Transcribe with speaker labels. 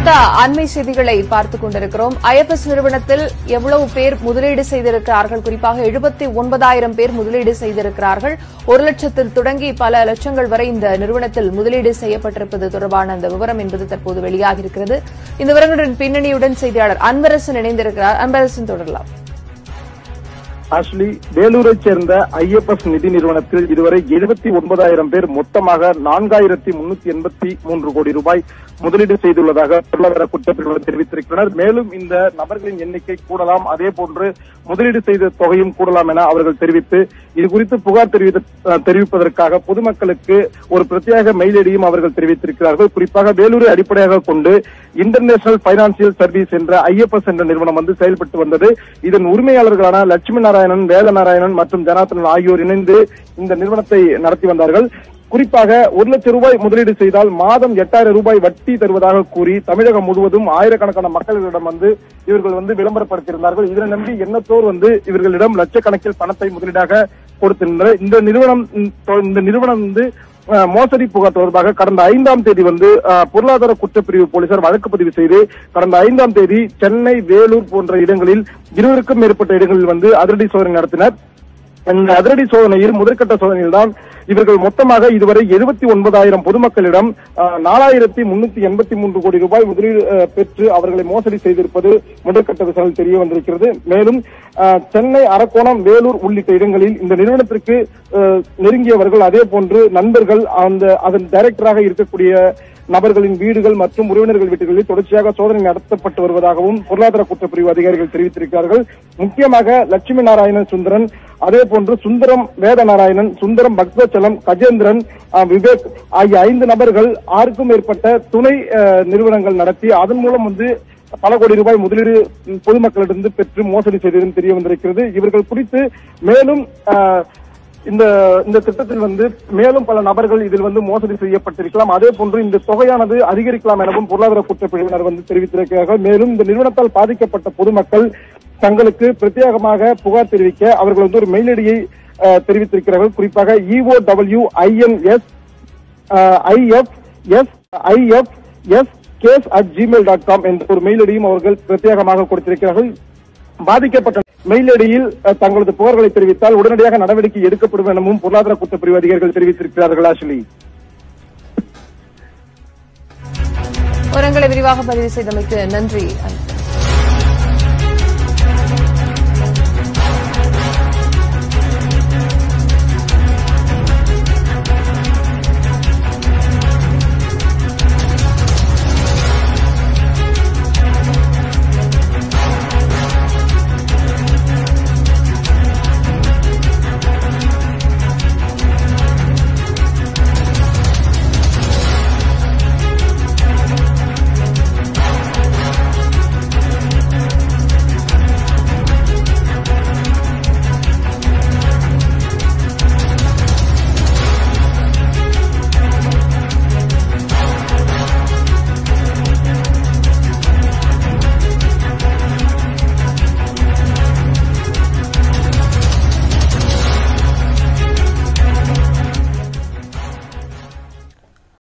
Speaker 1: குறித்த அண்மை செய்திகளை பார்த்துக் கொண்டிருக்கிறோம். ஐஎஃப்எஸ் நிறுவனத்தில் எவ்வளவு பேர் முதலீடு செய்திருக்கிறார்கள்? குறிப்பாக எழுபத்தி ஒன்பதாயிரம் பேர் முதலீடு செய்திருக்கிறார்கள். ஒரு லட்சத்தில் தொடங்கி பல லட்சங்கள் வரை இந்த நிறுவனத்தில் முதலீடு செய்யப்பட்டிருப்பது தொடர்பான அந்த விவரம் என்பது தற்போது வெளியாகியிருக்கிறது. இந்த விவரங்களுடன் பின்னணியுடன் செய்தியாளர் அன்பரசன் இணைந்திருக்கிறார். அன்பரசன் தொடரலாம்.
Speaker 2: ஆக்சுவலி வேலூரை சேர்ந்த ஐஎப்எஸ் நிதி நிறுவனத்தில் இதுவரை எழுபத்தி ஒன்பதாயிரம் பேர் மொத்தமாக நான்காயிரத்தி முன்னூத்தி எண்பத்தி மூன்று கோடி ரூபாய் முதலீடு செய்துள்ளதாக பொருளாதார குற்றப்பிரிவு தெரிவித்திருக்கிறார் மேலும் இந்த நபர்களின் எண்ணிக்கை கூடலாம். அதே போன்று முதலீடு செய்த தொகையும் கூடலாம் என அவர்கள் தெரிவித்து இது குறித்து புகார் தெரிவித்த தெரிவிப்பதற்காக பொதுமக்களுக்கு ஒரு பிரத்யேக மெயில் ஐடியும் அவர்கள் தெரிவித்திருக்கிறார்கள். குறிப்பாக வேலூரை அடிப்படையாக கொண்டு இன்டர்நேஷனல் பைனான்சியல் சர்வீஸ் என்ற ஐஎப்எஸ் என்ற நிறுவனம் வந்து செயல்பட்டு வந்தது. இதன் உரிமையாளர்களான லட்சுமி நாராயணன் வேத நாராயணன் மற்றும் ஜனார்த்தனன் ஆகியோர் இணைந்து இந்த நிறுவனத்தை நடத்தி வந்தார்கள். குறிப்பாக ஒரு லட்சம் ரூபாய் முதலீடு செய்தால் மாதம் எட்டாயிரம் ரூபாய் வட்டி தருவதாக கூறி தமிழகம் முழுவதும் ஆயிரக்கணக்கான மக்களிடம் வந்து இவர்கள் வந்து விளம்பரப்படுத்தியிருந்தார்கள். இதனை நம்பி எண்ணத்தோர் வந்து இவர்களிடம் லட்சக்கணக்கில் பணத்தை முதலீடாக கொடுத்திருந்தனர். இந்த நிறுவனம் இந்த நிறுவனம் வந்து மோசடி புகார் தொடர்பாக கடந்த ஐந்தாம் தேதி வந்து பொருளாதார குற்றப்பிரிவு போலீசார் வழக்கு பதிவு செய்து கடந்த ஐந்தாம் தேதி சென்னை வேலூர் போன்ற இடங்களில் இருவருக்கும் மேற்பட்ட இடங்களில் வந்து அதிரடி சோதனை நடத்தினர். இந்த அதிரடி சோதனையில் முதற்கட்ட சோதனையில் தான் இவர்கள் மொத்தமாக இதுவரை எழுபத்தி ஒன்பதாயிரம் பொதுமக்களிடம் நாலாயிரத்தி முன்னூத்தி எண்பத்தி மூன்று கோடி ரூபாய் முதலீடு பெற்று அவர்களை மோசடி செய்திருப்பது முதற்கட்ட விசாரணை தெரிய வந்திருக்கிறது. மேலும் சென்னை அரக்கோணம் வேலூர் உள்ளிட்ட இடங்களில் இந்த நிறுவனத்திற்கு அஹ், நெருங்கியவர்கள் அதே போன்று நண்பர்கள் அந்த அதன் டைரக்டராக இருக்கக்கூடிய நபர்களின் வீடுகள் மற்றும் உறவினர்கள் வீடுகளில் தொடர்ச்சியாக சோதனை நடத்தப்பட்டு வருவதாகவும் பொருளாதார குற்றப்பிரிவு அதிகாரிகள் தெரிவித்திருக்கிறார்கள். முக்கியமாக லட்சுமி நாராயண சுந்தரன் அதே போன்று சுந்தரம் வேதநாராயணன் சுந்தரம் பக்தச்சலம் கஜேந்திரன் விவேக் ஆகிய ஐந்து நபர்கள் ஆறுக்கும் மேற்பட்ட துணை அஹ், நிறுவனங்கள் நடத்தி அதன் மூலம் வந்து பல கோடி ரூபாய் முதலீடு பொதுமக்களிடம் பெற்று மோசடி செய்ததும் தெரிய வந்திருக்கிறது. இவர்கள் குறித்து மேலும் இந்த இந்த திட்டத்தில் வந்து மேலும் பல நபர்கள் இதில் வந்து மோசடி செய்யப்பட்டிருக்கலாம். அதே போன்று இந்த தொகையானது அதிகரிக்கலாம் எனவும் பொருளாதார குற்றப்பிரிவினர் வந்து தெரிவித்திருக்கிறார்கள். மேலும் இந்த நிறுவனத்தால் பாதிக்கப்பட்ட பொதுமக்கள் தங்களுக்கு பிரத்யேகமாக புகார் தெரிவிக்க அவர்கள் வந்து ஒரு மெயில் ஐடியை தெரிவித்திருக்கிறார்கள் குறிப்பாக EO W INS IF S IF S case at Gmail dot com என்ற ஒரு மெயில் ஐடியும் அவர்கள் பிரத்யேகமாக கொடுத்திருக்கிறார்கள். பாதிக்கப்பட்ட மெயிலடியில் தங்களது புகார்களை தெரிவித்தால் உடனடியாக நடவடிக்கை எடுக்கப்படும் எனவும் பொருளாதார குற்றப்பிரிவு அதிகாரிகள் தெரிவித்திருக்கிறார்கள் ஆஷ்லி.
Speaker 1: விவரங்களை விரிவாக பதிவு செய்தமைக்கு நன்றி.